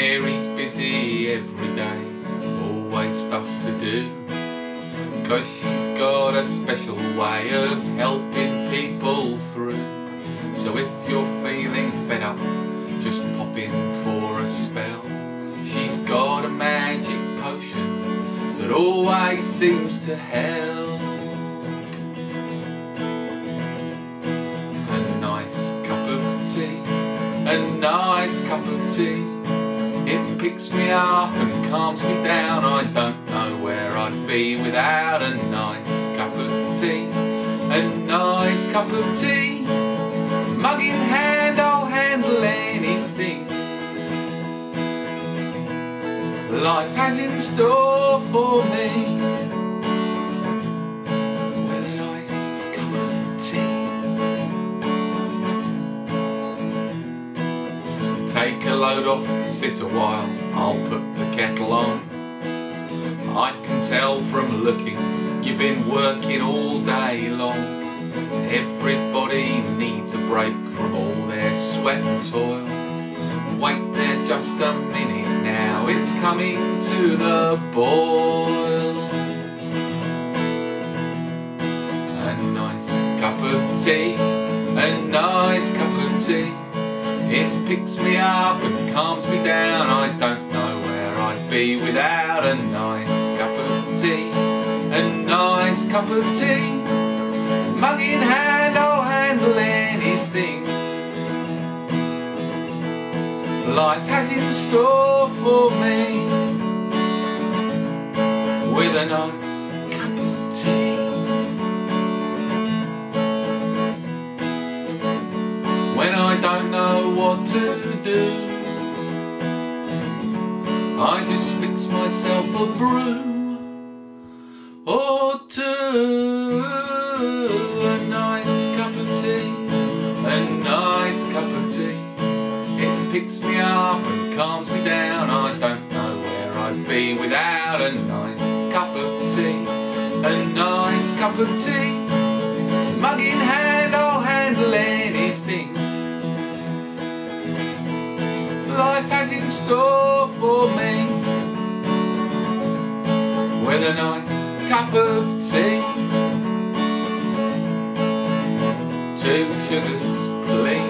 Mary's busy every day, always stuff to do. Cause she's got a special way of helping people through. So if you're feeling fed up, just pop in for a spell. She's got a magic potion that always seems to help. A nice cup of tea, a nice cup of tea. It picks me up and calms me down. I don't know where I'd be without a nice cup of tea. A nice cup of tea. Mug in hand, I'll handle anything. Life has in store for me. Take a load off, sit a while, I'll put the kettle on. I can tell from looking, you've been working all day long. Everybody needs a break from all their sweat and toil. Wait there just a minute now, it's coming to the boil. A nice cup of tea, a nice cup of tea. Picks me up and calms me down. I don't know where I'd be without a nice cup of tea. A nice cup of tea. Mug in hand, I'll handle anything. Life has in store for me with a nice cup of tea. To do. I just fix myself a brew or two. A nice cup of tea, a nice cup of tea. It picks me up and calms me down. I don't know where I'd be without a nice cup of tea. A nice cup of tea. Mug in hand, store for me with a nice cup of tea. Two sugars, please,